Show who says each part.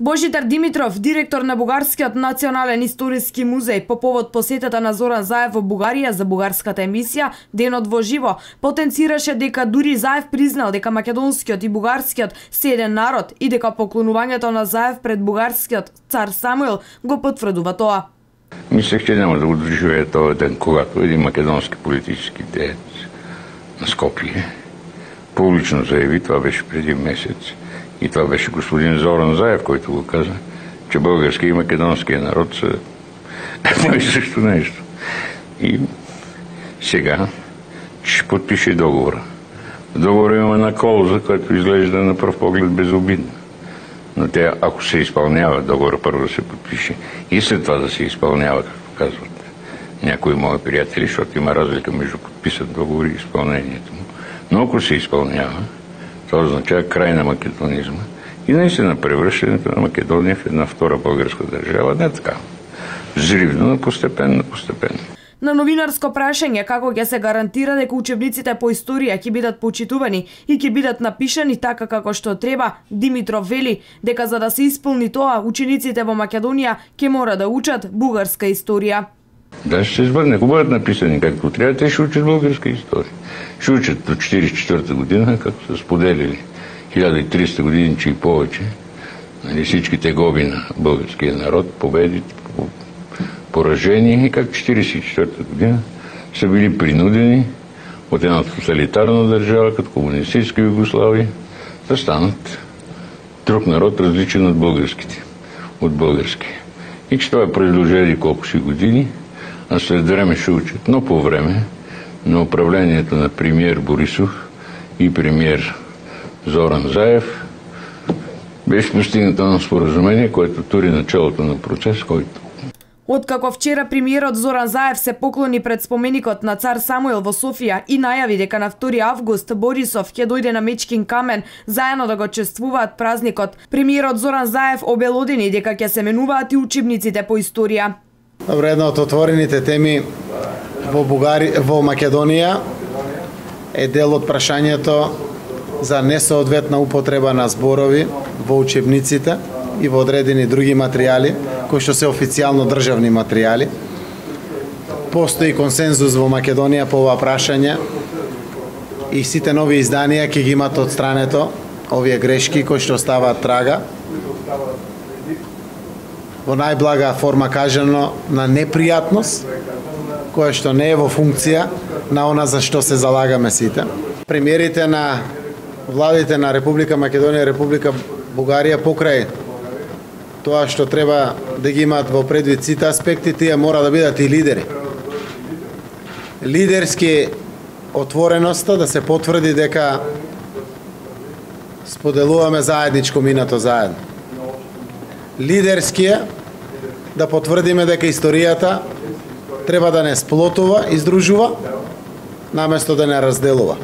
Speaker 1: Божидар Димитров, директор на Бугарскиот национален историски музеј, по повод посетата на Зоран Заев во Бугарија за бугарската емисија Денот во живо, потенцираше дека дури Заев признал дека македонскиот и бугарскиот се еден народ и дека поклонувањето на Заев пред бугарскиот цар Самуил го потврдува тоа.
Speaker 2: Мислех, че нема да го тоа ден, когато един македонски политически деец на Скопје публично заяви, тоа беше преди месец, и това беше господин Зоран Заев, който го каза, че български и македонския народ са едно и също нещо. И сега ще подпише договора. В договора има една колза, която изглежда на пръв поглед безобидна. Но тя, ако се изпълнява, договора първо да се подпише и след това да се изпълнява, както казват някои мои приятели, защото има разлика между подписат договор и изпълнението му. Но ако се изпълнява, Тоа означава крај на македонизма и наистина превръщането на Македония в една втора българска държава. Не така. Зривно, но постепенно, постепенно.
Speaker 1: На новинарско прашање како ќе се гарантира дека учебниците по историја ќе бидат почитувани и ќе бидат напишани така како што треба, Димитров вели дека за да се исполни тоа, учениците во Македонија ќе мора да учат бугарска историја.
Speaker 2: Да ще се извърне. Ако бъдат написани както трябва, да те ще учат българска история. Ще учат до 1944 година, както са споделили 1300 години, че и повече. Нали, всичките гоби на българския народ, победи, поражение и как 1944 година са били принудени от една тоталитарна държава, като комунистическа Югославия, да станат друг народ, различен от българските, от български. И че това е продължение колко си години – а след време ще учат. Но по време на управлението на премиер Борисов и премиер Зоран Заев беше достигнато на споразумение, което тури началото на процес, който
Speaker 1: Откако вчера премиерот Зоран Заев се поклони пред споменикот на цар Самуил во Софија и најави дека на 2 август Борисов ќе дојде на Мечкин камен заедно да го чествуваат празникот, премиерот Зоран Заев обелодени дека ќе се менуваат и учебниците по историја.
Speaker 3: Добро, една од отворените теми во Бугари, во Македонија е дел од прашањето за несоодветна употреба на зборови во учебниците и во одредени други материјали, кои што се официјално државни материјали. Постои консензус во Македонија по ова прашање и сите нови изданија ќе ги имат од странето овие грешки кои што ставаат трага во најблага форма кажано на непријатност, која што не е во функција на она за што се залагаме сите. Премиерите на владите на Република Македонија и Република Бугарија покрај тоа што треба да ги имаат во предвид сите аспекти, тие мора да бидат и лидери. Лидерски отвореноста да се потврди дека споделуваме заедничко минато заедно. Лидерскија да потврдиме дека историјата треба да не сплотува, издружува, наместо да не разделува.